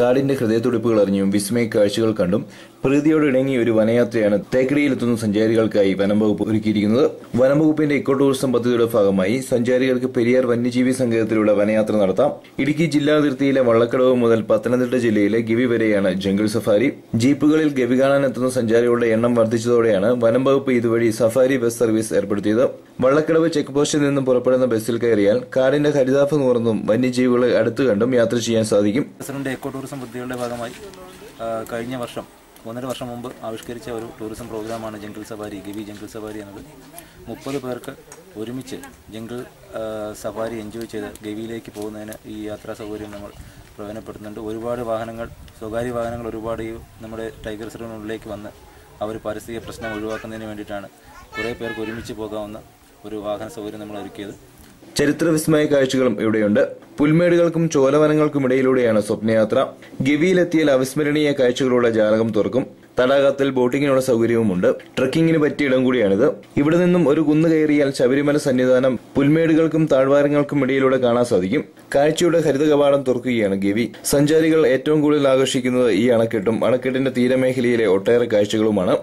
കാടിന്റെ ഹൃദയത്തുടിപ്പുകൾ അറിഞ്ഞും വിസ്മയ കാഴ്ചകൾ കണ്ടും പ്രകൃതിയോട് ഇണങ്ങി ഒരു വനയാത്രയാണ് തേക്കടിയിലെത്തുന്ന സഞ്ചാരികൾക്കായി വനം വകുപ്പ് ഒരുക്കിയിരിക്കുന്നത്. വനം വകുപ്പിന്റെ ഇക്കോ ടൂറിസം പദ്ധതിയുടെ ഭാഗമായി സഞ്ചാരികൾക്ക് പെരിയാർ വന്യജീവി സങ്കേതത്തിലൂടെ വനയാത്ര നടത്താം. ഇടുക്കി ജില്ലാ അതിർത്തിയിലെ വള്ളക്കടവ് മുതൽ പത്തനംതിട്ട ജില്ലയിലെ ഗവി വരെയാണ് ജംഗിൾ സഫാരി. ജീപ്പുകളിൽ ഗവി കാണാനെത്തുന്ന സഞ്ചാരികളുടെ എണ്ണം വർദ്ധിച്ചതോടെയാണ് വനം വകുപ്പ് ഇതുവഴി സഫാരി ബസ് സർവീസ് ഏർപ്പെടുത്തിയത്. വള്ളക്കടവ് ചെക്ക് പോസ്റ്റിൽ നിന്നും പുറപ്പെടുന്ന ബസ്സിൽ കയറിയാൽ കാടിന്റെ ഹരിതാഫ് നുറന്നും വന്യജീവികളെ അടുത്തു കണ്ടും യാത്ര ചെയ്യാൻ സാധിക്കും. ഇക്കോ ടൂറിസം പദ്ധതിയുടെ ഭാഗമായി കഴിഞ്ഞ വർഷം ഒന്നര വർഷം മുമ്പ് ആവിഷ്കരിച്ച ഒരു ടൂറിസം പ്രോഗ്രാമാണ് jungle safari Gavi jungle safari എന്നത്. മുപ്പത് പേർക്ക് ഒരുമിച്ച് ജംഗിൾ സഫാരി എൻജോയ് ചെയ്ത് ഗവിയിലേക്ക് പോകുന്നതിന് ഈ യാത്രാ സൗകര്യം നമ്മൾ പ്രയോജനപ്പെടുത്തുന്നുണ്ട്. ഒരുപാട് വാഹനങ്ങൾ സ്വകാര്യ വാഹനങ്ങൾ ഒരുപാട് ഈ നമ്മുടെ ടൈഗർ റിസർവിനുള്ളിലേക്ക് വന്ന് അവർ പാരിസ്ഥിതിക പ്രശ്നം ഒഴിവാക്കുന്നതിന് വേണ്ടിയിട്ടാണ് കുറേ പേർക്ക് ഒരുമിച്ച് പോകാവുന്ന ഒരു വാഹന സൗകര്യം നമ്മൾ ഒരുക്കിയത്. ചരിത്ര വിസ്മയ കാഴ്ചകളും ഇവിടെയുണ്ട്. പുൽമേടുകൾക്കും ചോലവനങ്ങൾക്കും ഇടയിലൂടെയാണ് സ്വപ്നയാത്ര. ഗവിയിലെത്തിയാൽ അവിസ്മരണീയ കാഴ്ചകളുള്ള ജാലകം തുറക്കും. തടാകത്തിൽ ബോട്ടിങ്ങിനുള്ള സൗകര്യവുമുണ്ട്. ട്രക്കിങ്ങിന് പറ്റിയ ഇടം കൂടിയാണിത്. ഇവിടെ നിന്നും ഒരു കുന്ന് കയറിയാൽ ശബരിമല സന്നിധാനം പുൽമേടുകൾക്കും താഴ്വാരങ്ങൾക്കും ഇടയിലൂടെ കാണാൻ സാധിക്കും. കാഴ്ചയുടെ ഹരിത കവാടം തുറക്കുകയാണ് ഗവി. സഞ്ചാരികൾ ഏറ്റവും കൂടുതൽ ആകർഷിക്കുന്നത് ഈ അണക്കെട്ടും. അണക്കെട്ടിന്റെ തീരമേഖലയിലെ ഒട്ടേറെ കാഴ്ചകളുമാണ്.